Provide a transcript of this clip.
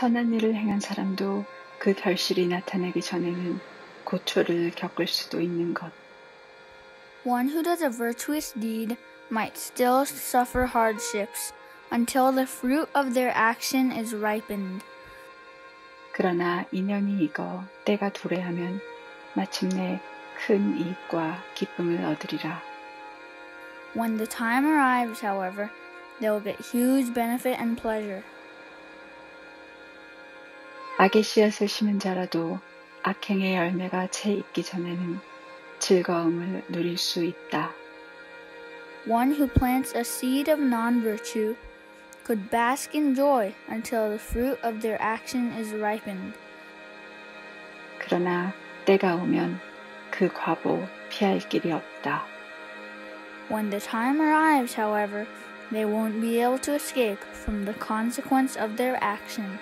선한 일을 행한 사람도 그 결실이 나타나기 전에는 고초를 겪을 수도 있는 것. One who does a virtuous deed might still suffer hardships until the fruit of their action is ripened. 그러나 인연이 익어 때가 도래하면 마침내 큰 이익과 기쁨을 얻으리라. When the time arrives, however, they will get huge benefit and pleasure. 악의 씨앗을 심은 자라도 악행의 열매가 채 익기 전에는 즐거움을 누릴 수 있다. One who plants a seed of non virtue could bask in joy until the fruit of their action is ripened. 그러나 때가 오면 그 과보 피할 길이 없다. When the time arrives, however, they won't be able to escape from the consequence of their action.